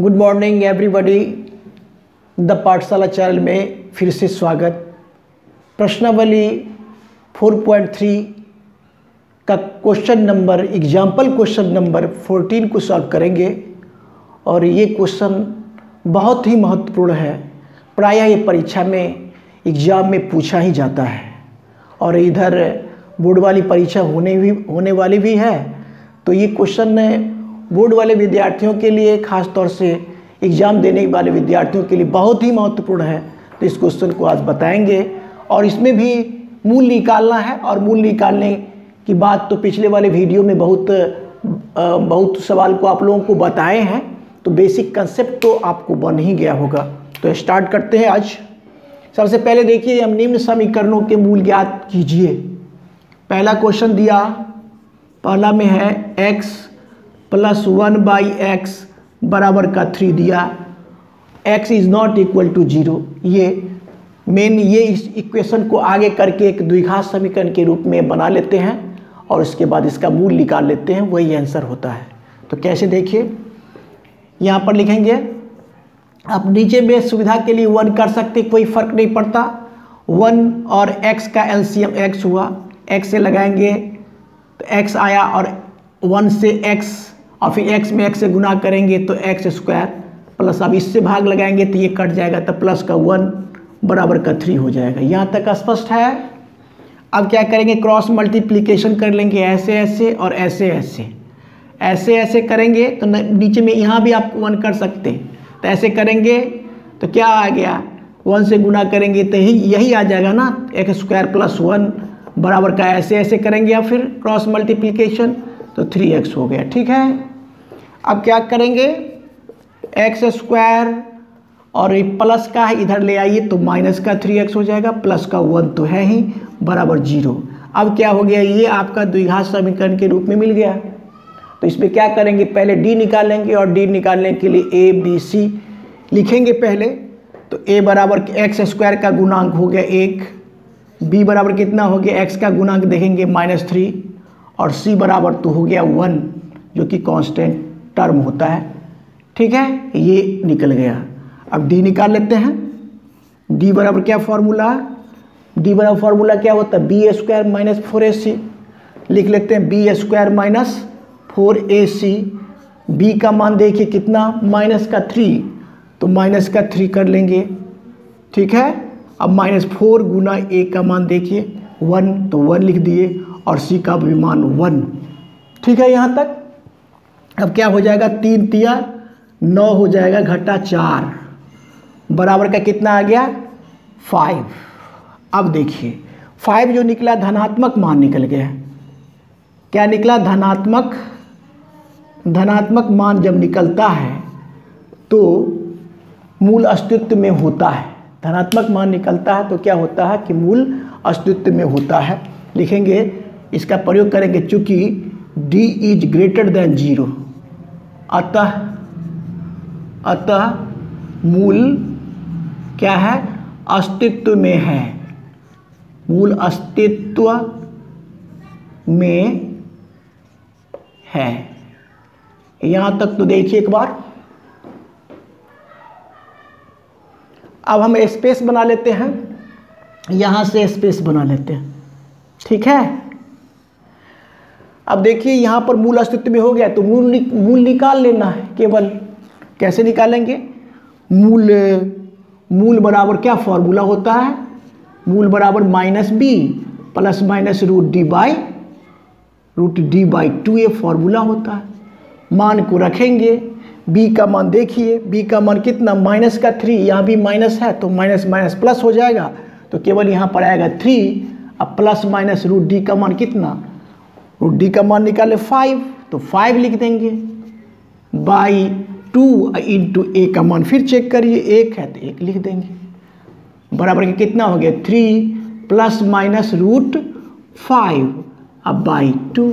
Good morning everybody the Pathshala channel में फिर से स्वागत। प्रश्नावली 4.3 का question number example question number 14 को सॉल्व करेंगे। और ये क्वेश्चन बहुत ही महत्वपूर्ण है। प्रायः ये परीक्षा में एग्ज़ाम में पूछा ही जाता है। और इधर बोर्ड वाली परीक्षा होने भी, होने वाली भी है। तो ये क्वेश्चन बोर्ड वाले विद्यार्थियों के लिए ख़ास तौर से एग्ज़ाम देने वाले विद्यार्थियों के लिए बहुत ही महत्वपूर्ण है। तो इस क्वेश्चन को आज बताएँगे। और इसमें भी मूल निकालना है और मूल निकालने की बात तो पिछले वाले वीडियो में बहुत बहुत सवाल को आप लोगों को बताए हैं। तो बेसिक कंसेप्ट तो आपको बन ही गया होगा। तो स्टार्ट करते हैं आज। सबसे पहले देखिए, हम निम्न समीकरणों के मूल ज्ञात कीजिए। पहला क्वेश्चन दिया, पहला में है x plus one by x बराबर का थ्री दिया। x is not equal to zero. ये मेन ये इस इक्वेशन को आगे करके एक द्विघात समीकरण के रूप में बना लेते हैं और उसके बाद इसका मूल निकाल लेते हैं, वही आंसर होता है। तो कैसे देखिए? यहाँ पर लिखेंगे, आप नीचे में सुविधा के लिए वन कर सकते, कोई फ़र्क नहीं पड़ता। वन और एक्स का एलसीएम एक्स हुआ। एक्स से लगाएँगे तो एक्स आया और वन से एक्स और फिर एक्स में एक्स से गुना करेंगे तो एक्स स्क्वायर प्लस अब इससे भाग लगाएँगे तो ये कट जाएगा तो प्लस का वन बराबर का थ्री हो जाएगा। यहाँ तक स्पष्ट है? अब क्या करेंगे? क्रॉस मल्टीप्लीकेशन कर लेंगे ऐसे ऐसे और ऐसे ऐसे। ऐसे ऐसे करेंगे तो नीचे में यहाँ भी आप वन कर सकते हैं। तो ऐसे करेंगे तो क्या आ गया? वन से गुना करेंगे तो यही यही आ जाएगा ना? एक स्क्वायर प्लस वन बराबर का ऐसे ऐसे करेंगे या फिर क्रॉस मल्टीप्लीकेशन तो थ्री एक्स हो गया। ठीक है? अब क्या करेंगे? एक्स स्क्वायर और ये प्लस का है, इधर ले आइए तो माइनस का थ्री एक्स हो जाएगा प्लस का वन तो है ही, बराबर ज़ीरो अब क्या हो गया? ये आपका द्विघात समीकरण के रूप में मिल गया। तो इसमें क्या करेंगे? पहले डी निकालेंगे और डी निकालने के लिए ए बी सी लिखेंगे पहले। तो ए बराबर एक्स स्क्वायर का गुणांक हो गया एक। बी बराबर कितना हो गया? एक्स का गुणांक देखेंगे माइनस थ्री और सी बराबर तो हो गया वन जो कि कांस्टेंट टर्म होता है। ठीक है? ये निकल गया। अब डी निकाल लेते हैं। डी बराबर क्या फॉर्मूला डी बराबर फॉर्मूला क्या होता है? B square minus four A C लिख लेते हैं B square minus four A C B का मान देखिए कितना? माइनस का थ्री तो माइनस का थ्री कर लेंगे। ठीक है? अब माइनस फोर गुना ए का मान देखिए। वन तो वन लिख दिए। और सी का भी मान वन ठीक है यहाँ तक? अब क्या हो जाएगा? तीन तिया, नौ हो जाएगा घटा चार। बराबर का कितना आ गया? फाइव। अब देखिए, फाइव जो निकला, धनात्मक मान निकल गया। क्या निकला? धनात्मक धनात्मक मान जब निकलता है तो मूल अस्तित्व में होता है। धनात्मक मान निकलता है तो क्या होता है कि मूल अस्तित्व में होता है। लिखेंगे, इसका प्रयोग करेंगे, चूँकि d is greater than zero अतः अतः मूल क्या है? अस्तित्व में है। मूल अस्तित्व में है। यहाँ तक तो देखिए एक बार। अब हम स्पेस बना लेते हैं। यहाँ से स्पेस बना लेते हैं। ठीक है? अब देखिए, यहाँ पर मूल अस्तित्व में हो गया तो मूल मूल निकाल लेना है, केवल। कैसे निकालेंगे? मूल मूल बराबर क्या फॉर्मूला होता है? मूल बराबर minus B plus minus root D by root D by two ये फॉर्मूला होता है। मान को रखेंगे, b का मान देखिए, b का मान कितना? माइनस का थ्री यहाँ भी माइनस है तो माइनस माइनस प्लस हो जाएगा। तो केवल यहाँ पर आएगा थ्री अब प्लस माइनस रूट डी का मान कितना? रूट डी का मान निकाले फाइव तो फाइव लिख देंगे। बाई टू इंटू ए का मान फिर चेक करिए, एक है तो एक लिख देंगे। बराबर के कितना हो गया? Three plus minus root five अब बाई टू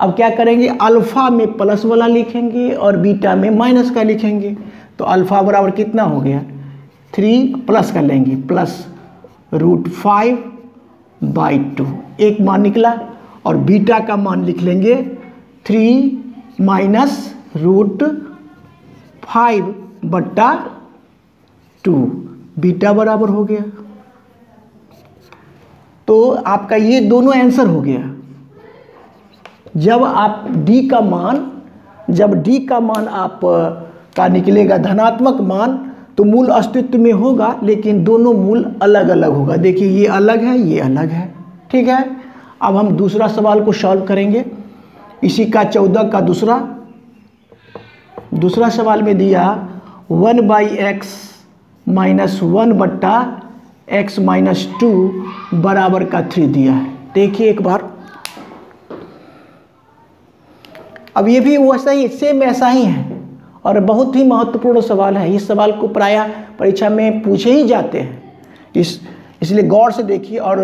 अब क्या करेंगे? अल्फ़ा में प्लस वाला लिखेंगे और बीटा में माइनस का लिखेंगे। तो अल्फ़ा बराबर कितना हो गया? थ्री प्लस का लेंगे। Plus root five by two एक मान निकला। और बीटा का मान लिख लेंगे थ्री माइनस रूट फाइव बट्टा टू। बीटा बराबर हो गया। तो आपका ये दोनों आंसर हो गया। जब आप d का मान, जब d का मान आप, का निकलेगा धनात्मक मान तो मूल अस्तित्व में होगा, लेकिन दोनों मूल अलग अलग होगा। देखिए, ये अलग है, ये अलग है। ठीक है? अब हम दूसरा सवाल को सॉल्व करेंगे। इसी का चौदह का दूसरा। दूसरा सवाल में दिया one by x minus one बट्टा एक्स माइनस टू बराबर का थ्री दिया है। देखिए एक बार। अब ये भी वैसा ही सेम ऐसा ही है। और बहुत ही महत्वपूर्ण सवाल है। इस सवाल को प्रायः परीक्षा में पूछे ही जाते हैं। इस, इसलिए गौर से देखिए और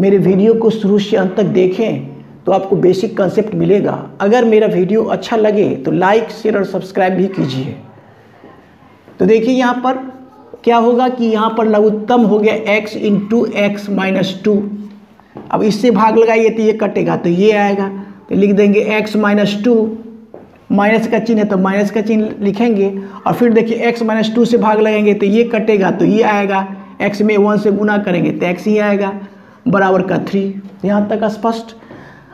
मेरे वीडियो को शुरू से अंत तक देखें तो आपको बेसिक कंसेप्ट मिलेगा। अगर मेरा वीडियो अच्छा लगे तो लाइक शेयर और सब्सक्राइब भी कीजिए। तो देखिए यहाँ पर क्या होगा कि यहाँ पर लघुत्तम हो गया x into x minus two अब इससे भाग लगाइए तो ये कटेगा तो ये आएगा। तो लिख देंगे x माइनस टू माइनस का चिन्ह है तो माइनस का चिन्ह लिखेंगे। और फिर देखिए x माइनस टू से भाग लगाएँगे तो ये कटेगा तो ये आएगा। x में वन से गुना करेंगे तो x ही आएगा। बराबर का थ्री यहाँ तक स्पष्ट।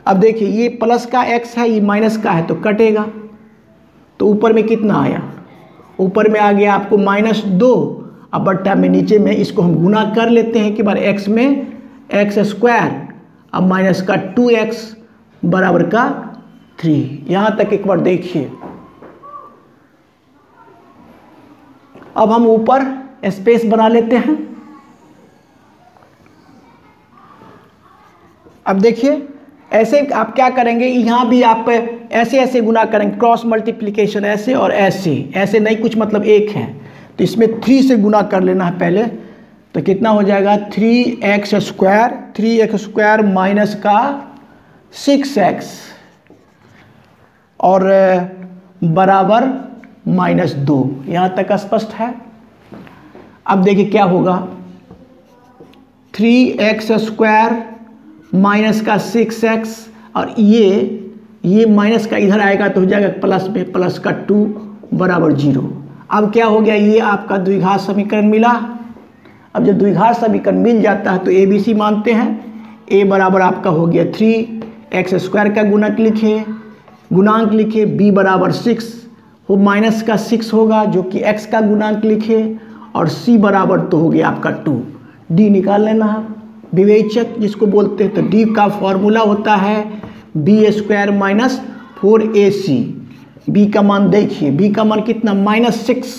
अब देखिए, ये प्लस का एक्स है, ये माइनस का है तो कटेगा। तो ऊपर में कितना आया? ऊपर में आ गया आपको माइनस दो। अब बट्टा में नीचे में इसको हम गुना कर लेते हैं कि बार एक्स में एक्स स्क्वायर अब माइनस का टू एक्स बराबर का थ्री यहाँ तक एक बार देखिए। अब हम ऊपर स्पेस बना लेते हैं। अब देखिए, ऐसे आप क्या करेंगे? यहाँ भी आप ऐसे ऐसे गुना करेंगे। क्रॉस मल्टीप्लिकेशन ऐसे और ऐसे। ऐसे नहीं, कुछ मतलब एक है। तो इसमें थ्री से गुना कर लेना है पहले। तो कितना हो जाएगा? Three x square three x square minus का सिक्स एक्स और बराबर माइनस दो। यहाँ तक स्पष्ट है? अब देखिए क्या होगा? थ्री एक्स स्क्वायर माइनस का सिक्स एक्स और ये ये माइनस का इधर आएगा तो हो जाएगा प्लस में प्लस का टू बराबर ज़ीरो। अब क्या हो गया? ये आपका द्विघात समीकरण मिला। अब जब द्विघात समीकरण मिल जाता है तो ए बी सी मानते हैं। ए बराबर आपका हो गया थ्री एक्स स्क्वायर का गुणक लिखिए गुणांक लिखिए बी बराबर सिक्स वो माइनस का सिक्स होगा जो कि एक्स का गुणांक लिखिए और सी बराबर तो हो गया आपका टू डी निकाल लेना। है विवेचक जिसको बोलते हैं तो डी का फॉर्मूला होता है B square minus four A C B का मान देखिए बी का मान कितना? माइनस सिक्स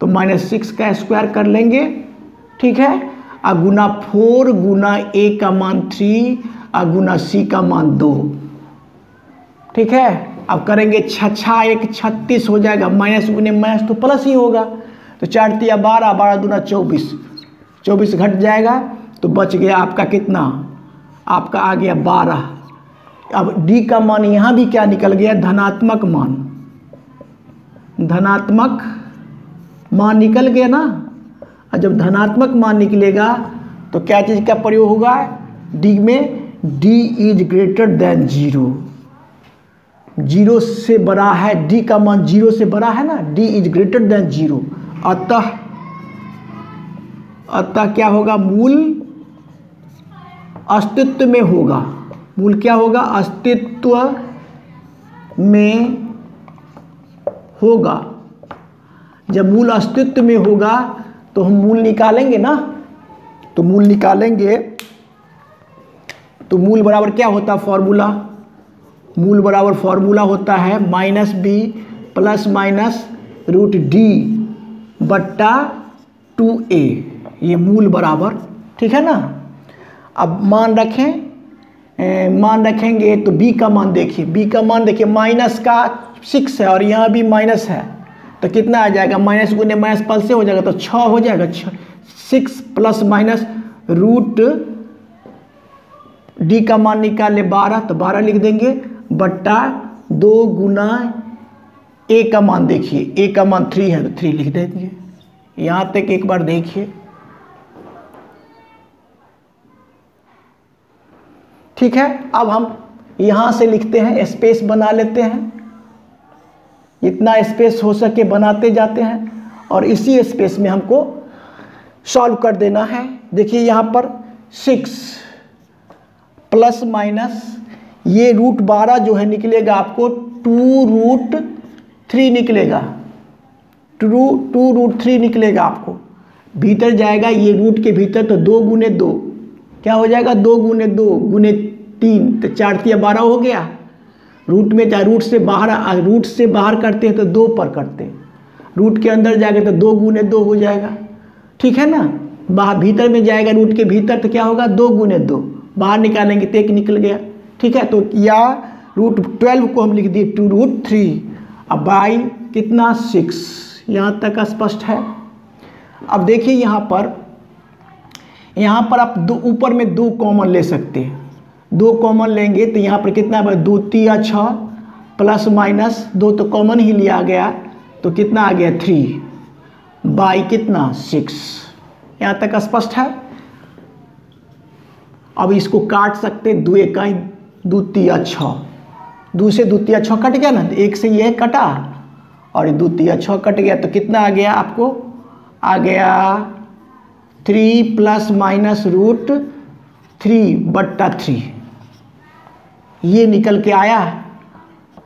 तो माइनस सिक्स का स्क्वायर कर लेंगे, ठीक है? आ गुना फोर गुना ए का मान थ्री आ गुना सी का मान दो, ठीक है? अब करेंगे छछा एक, छत्तीस हो जाएगा माइनस गुने माइनस तो प्लस ही होगा। तो चार तिया बारह बारह दुना चौबीस चौबीस घट जाएगा। तो बच गया आपका कितना? आपका आ गया बारह। अब डी का मान यहाँ भी क्या निकल गया? धनात्मक मान। धनात्मक मान निकल गया ना? और जब धनात्मक मान निकलेगा तो क्या चीज़ का प्रयोग होगा? डी में D is greater than zero zero से बड़ा है डी का मान ज़ीरो से बड़ा है ना? D is greater than zero अतः अतः क्या होगा? मूल अस्तित्व में होगा। मूल क्या होगा? अस्तित्व में होगा। जब मूल अस्तित्व में होगा तो हम मूल निकालेंगे ना? तो मूल निकालेंगे। तो मूल बराबर क्या होता है फॉर्मूला मूल बराबर फॉर्मूला होता है minus B plus minus root D बट्टा टू ए ये मूल बराबर, ठीक है ना? अब मान रखें मान रखेंगे तो b का मान देखिए। B का मान देखिए, माइनस का सिक्स है और यहाँ भी माइनस है। तो कितना आ जाएगा? माइनस गुने माइनस पल से हो जाएगा तो छः हो जाएगा। छः six plus minus root D का मान निकाल बारह तो बारह लिख देंगे। बट्टा दो गुना ए का मान देखिए। ए का मान थ्री है तो थ्री लिख देंगे। यहाँ तक एक बार देखिए। ठीक है? अब हम यहाँ से लिखते हैं स्पेस बना लेते हैं। इतना स्पेस हो सके बनाते जाते हैं और इसी स्पेस में हमको सॉल्व कर देना है। देखिए यहाँ पर सिक्स प्लस माइनस ये रूट बारह जो है निकलेगा आपको टू रूट थ्री निकलेगा। टू टू रूट थ्री निकलेगा आपको। भीतर जाएगा ये रूट के भीतर तो दो गुने दो। क्या हो जाएगा? दो गुने दो, गुने तीन तो चार तिया बारह हो गया। रूट में जा रूट से बाहर रूट से बाहर करते हैं तो दो पर करते हैं। रूट के अंदर जाएगा तो दो गुने दो हो जाएगा। ठीक है ना? बाहर, भीतर में जाएगा रूट के भीतर तो क्या होगा? दो गुने दो। बाहर निकालेंगे तो एक निकल गया। ठीक है? तो या रूट ट्वेल्व को हम लिख दिए टू रूट थ्री। अब बाई कितना? सिक्स। यहाँ तक स्पष्ट है। अब देखिए यहाँ पर यहाँ पर आप दो ऊपर में दो कॉमन ले सकते हैं। दो कॉमन लेंगे तो यहाँ पर कितना है दो तिया छः प्लस माइनस दो तो कॉमन ही लिया गया। तो कितना आ गया? थ्री बाई कितना? सिक्स यहाँ तक स्पष्ट है? अब इसको काट सकते दो इकाई दो तिया छः दो से दो तिया छः कट गया ना? तो एक से यह कटा। और दो तिया छः कट गया तो कितना आ गया आपको? आ गया three plus minus root three बट्टा थ्री ये निकल के आया। है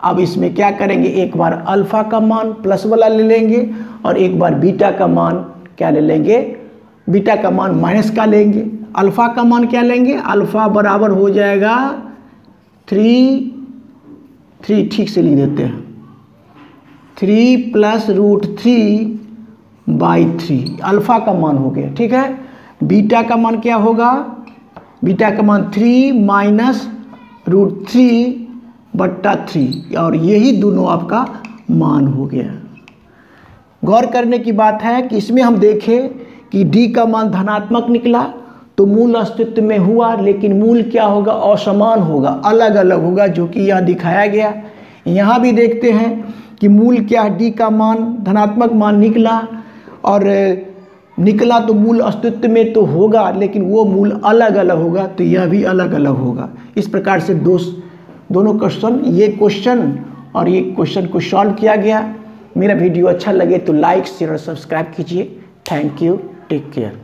अब इसमें क्या करेंगे? एक बार अल्फ़ा का मान प्लस वाला ले लेंगे और एक बार बीटा का मान क्या ले लेंगे? बीटा का मान माइनस का लेंगे। अल्फ़ा का मान क्या लेंगे? अल्फ़ा बराबर हो जाएगा थ्री थ्री ठीक से लिख देते हैं। Three plus root three by three. Alpha का मान हो गया, ठीक है? बीटा का मान क्या होगा? बीटा का मान थ्री माइनस रूट थ्री बट्टा थ्री। और यही दोनों आपका मान हो गया। गौर करने की बात है कि इसमें हम देखें कि डी का मान धनात्मक निकला तो मूल अस्तित्व में हुआ, लेकिन मूल क्या होगा? असमान होगा अलग अलग होगा, जो कि यहाँ दिखाया गया। यहाँ भी देखते हैं कि मूल क्या डी का मान, धनात्मक मान निकला और निकला तो मूल अस्तित्व में तो होगा, लेकिन वो मूल अलग अलग होगा तो यह भी अलग अलग होगा। इस प्रकार से दो दोनों क्वेश्चन ये क्वेश्चन और ये क्वेश्चन को सॉल्व किया गया। मेरा वीडियो अच्छा लगे तो लाइक शेयर और सब्सक्राइब कीजिए। Thank you take care